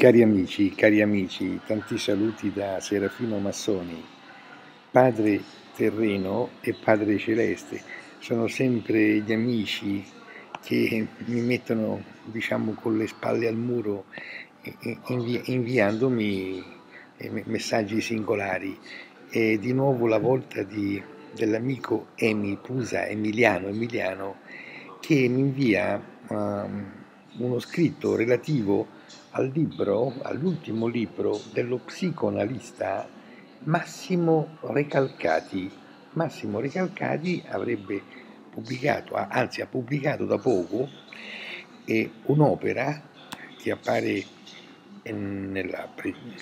Cari amici, cari amici, tanti saluti da Serafino Massoni, padre terreno e padre celeste. Sono sempre gli amici che mi mettono, diciamo, con le spalle al muro, invi- inviandomi eh, messaggi singolari. E di nuovo la volta dell'amico Emi Pusa, Emiliano, Emiliano, che mi invia um, uno scritto relativo al libro, all'ultimo libro dello psicoanalista Massimo Recalcati. Massimo Recalcati avrebbe pubblicato, anzi ha pubblicato da poco, eh, un'opera che appare nella,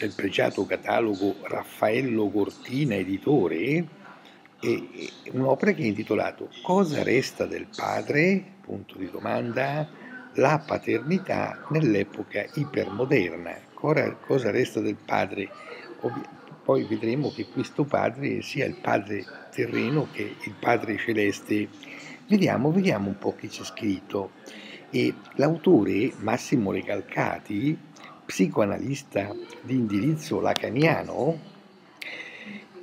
nel pregiato catalogo Raffaello Cortina Editore, un'opera che è intitolata Cosa resta del padre? Punto di domanda la paternità nell'epoca ipermoderna. Ora, cosa resta del padre? Poi vedremo che questo padre sia il padre terreno che il padre celeste. Vediamo, vediamo un po' che c'è scritto. E l'autore Massimo Recalcati, psicoanalista di indirizzo lacaniano,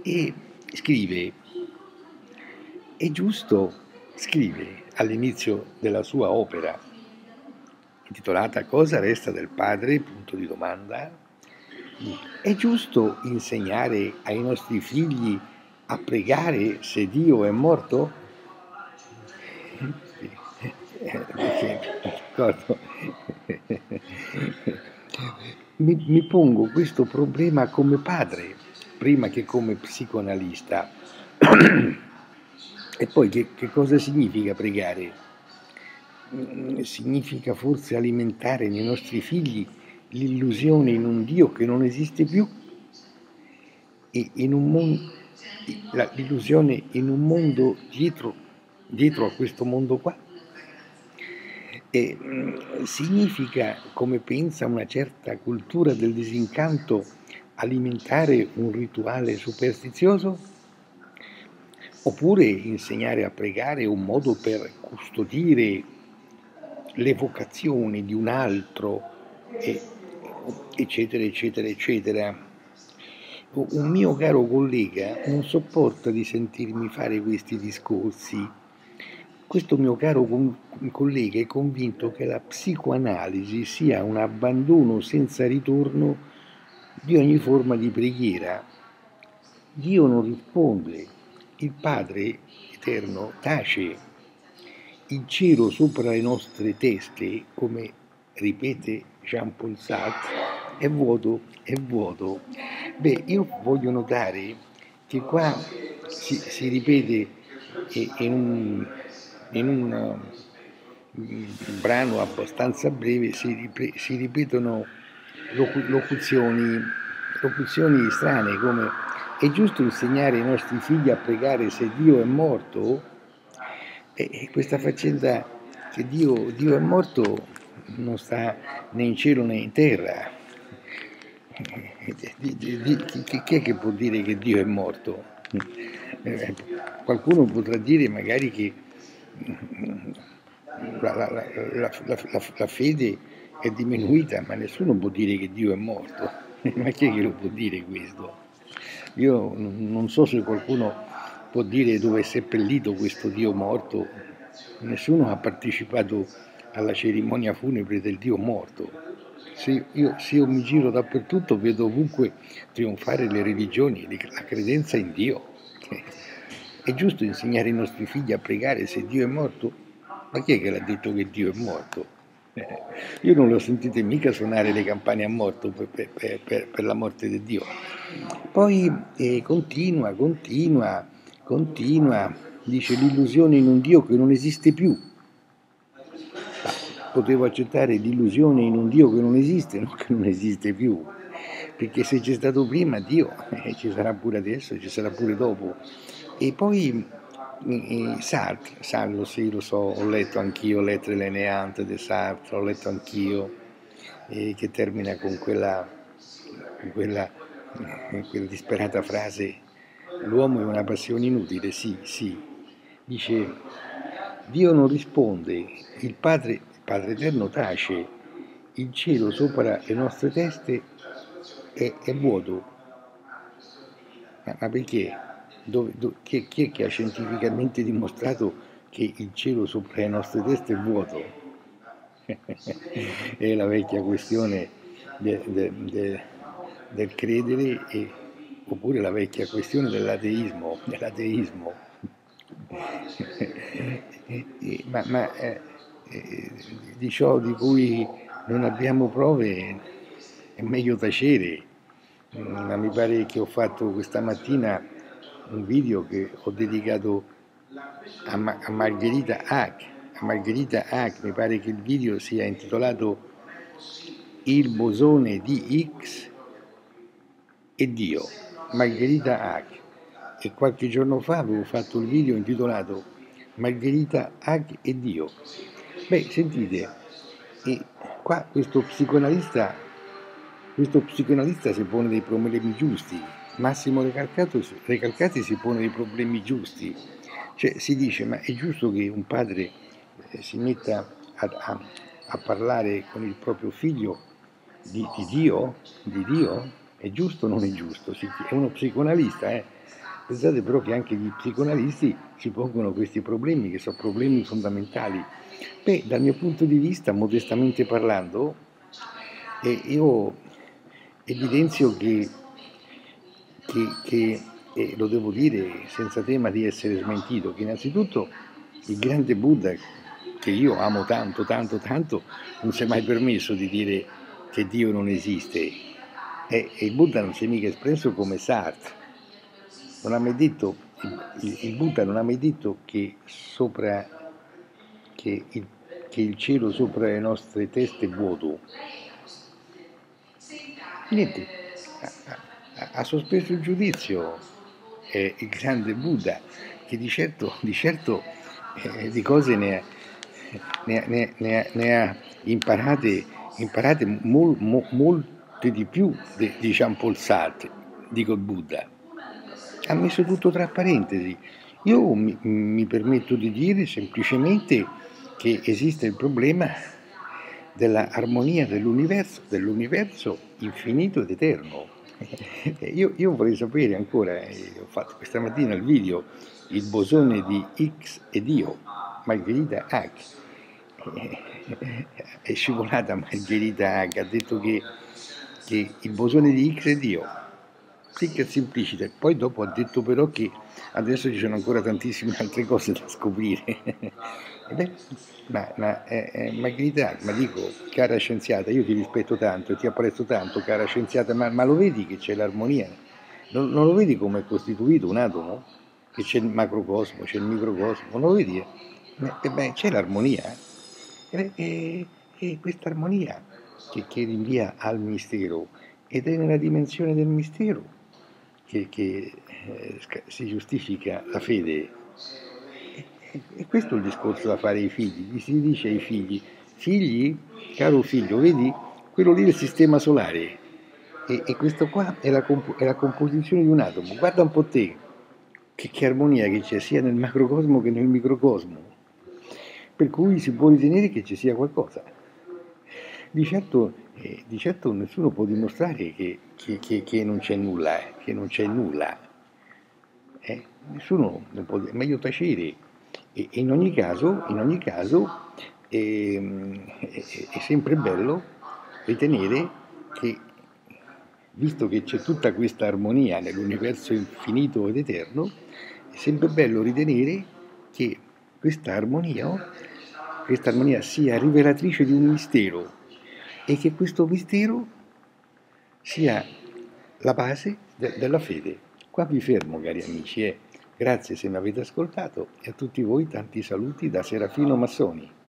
e scrive, è giusto, scrive all'inizio della sua opera, intitolata Cosa resta del padre? Punto di domanda. È giusto insegnare ai nostri figli a pregare se Dio è morto? Mi, mi pongo questo problema come padre, prima che come psicoanalista. e poi che, che cosa significa pregare? Mm, significa forse alimentare nei nostri figli l'illusione in un Dio che non esiste più e in un mondo, l'illusione in un mondo dietro, dietro a questo mondo qua. E, mm, significa, come pensa una certa cultura del disincanto, alimentare un rituale superstizioso? Oppure insegnare a pregare un modo per custodire l'evocazione di un altro, eccetera, eccetera, eccetera. Un mio caro collega non sopporta di sentirmi fare questi discorsi. Questo mio caro collega è convinto che la psicoanalisi sia un abbandono senza ritorno di ogni forma di preghiera. Dio non risponde, il Padre eterno tace il cielo sopra le nostre teste, come ripete Jean-Paul Sartre, è vuoto, è vuoto. Beh, io voglio notare che qua si, si ripete in un, in un brano abbastanza breve, si, si ripetono locuzioni, locuzioni strane come è giusto insegnare ai nostri figli a pregare se Dio è morto? E questa faccenda che Dio, Dio è morto non sta né in cielo né in terra. Chi è che può dire che Dio è morto? Eh, qualcuno potrà dire magari che la, la, la, la, fede è diminuita, ma nessuno può dire che Dio è morto. Ma chi è che lo può dire questo? Io non so se qualcuno può dire dove è seppellito questo Dio morto, nessuno ha partecipato alla cerimonia funebre del Dio morto. Se io, se io mi giro dappertutto vedo ovunque trionfare le religioni, la credenza in Dio. È giusto insegnare ai nostri figli a pregare se Dio è morto? Ma chi è che l'ha detto che Dio è morto? Io non lo sentite mica suonare le campane a morto per, per, per, per la morte di Dio. Poi eh, continua, continua Continua, dice l'illusione in un Dio che non esiste più. Potevo accettare l'illusione in un Dio che non esiste, non che non esiste più. Perché se c'è stato prima Dio, eh, ci sarà pure adesso, ci sarà pure dopo. E poi eh, Sartre, Sartre, sì, lo so, ho letto anch'io Lettre Leneante di Sartre, ho letto anch'io, eh, che termina con quella, quella, eh, quella disperata frase L'uomo è una passione inutile, sì, sì. Dice, Dio non risponde, il Padre, il Padre Eterno tace, il cielo sopra le nostre teste è, è vuoto. Ma, ma perché? Dove, dove, chi, chi, è che ha scientificamente dimostrato che il cielo sopra le nostre teste è vuoto? è la vecchia questione de, de, de, del credere e, oppure la vecchia questione dell'ateismo, dell'ateismo. ma, ma eh, eh, di ciò di cui non abbiamo prove è meglio tacere. Ma mi pare che ho fatto questa mattina un video che ho dedicato a, Ma a Margherita Hack. A Margherita Hack mi pare che il video sia intitolato Il bosone di X e Dio. Margherita Hack. E qualche giorno fa avevo fatto il video intitolato Margherita Hack e Dio. Beh, sentite, e qua questo psicoanalista, questo psicoanalista si pone dei problemi giusti, Massimo Recalcati si pone dei problemi giusti, cioè si dice ma è giusto che un padre eh, si metta a, a, a, parlare con il proprio figlio di, di, Dio? Di Dio? È giusto o non è giusto? È uno psicoanalista, eh? Pensate però che anche gli psicoanalisti si pongono questi problemi, che sono problemi fondamentali. Beh, dal mio punto di vista, modestamente parlando, eh, io evidenzio che, che, che eh, lo devo dire senza tema di essere smentito, che innanzitutto il grande Buddha, che io amo tanto, tanto, tanto, non si è mai permesso di dire che Dio non esiste. E, il Buddha non si è mica espresso come Sartre. Non ha mai detto, il, Buddha non ha mai detto che, sopra, che, il, che il cielo sopra le nostre teste è vuoto. Niente, ha, ha, sospeso il giudizio. Eh, il grande Buddha, che di certo, di, certo eh, di cose ne ha, ne, ne, ne ha imparate, imparate mol, mol, molte di più di, di Jean Paul Sartre, dico il Buddha ha messo tutto tra parentesi. Io mi, mi permetto di dire semplicemente che esiste il problema dell'armonia dell'universo, dell'universo infinito ed eterno. Io, io, vorrei sapere ancora, eh, ho fatto questa mattina il video, il bosone di X ed io, Margherita Hack. È scivolata Margherita Hack, ha detto che, che il bosone di X ed io sì che è semplicite. Poi dopo ha detto però che adesso ci sono ancora tantissime altre cose da scoprire. Beh, ma, ma, eh, eh, Margherita, ma dico, cara scienziata, io ti rispetto tanto e ti apprezzo tanto, cara scienziata, ma, ma lo vedi che c'è l'armonia? Non, non, lo vedi come è costituito un atomo? Che c'è il macrocosmo, c'è il microcosmo, non lo vedi? Eh, beh, c'è l'armonia. E, e, e questa armonia che, che rinvia al mistero ed è nella dimensione del mistero che, che eh, si giustifica la fede. E, e questo è il discorso da fare ai figli. Si dice ai figli, figli, caro figlio, vedi, quello lì è il sistema solare e, e questo qua è la, comp- è la, composizione di un atomo. Guarda un po' te, che, che armonia che c'è sia nel macrocosmo che nel microcosmo. Per cui si può ritenere che ci sia qualcosa. Di certo, eh, di certo nessuno può dimostrare che, che, che, che non c'è nulla, eh, che non c'è nulla. Eh? Nessuno non può, è meglio tacere. E, in ogni caso, in ogni caso eh, è, è sempre bello ritenere che, visto che c'è tutta questa armonia nell'universo infinito ed eterno, è sempre bello ritenere che questa armonia, questa armonia sia rivelatrice di un mistero e che questo mistero sia la base de- della fede. Qua vi fermo, cari amici, e grazie se mi avete ascoltato e a tutti voi tanti saluti da Serafino Massoni.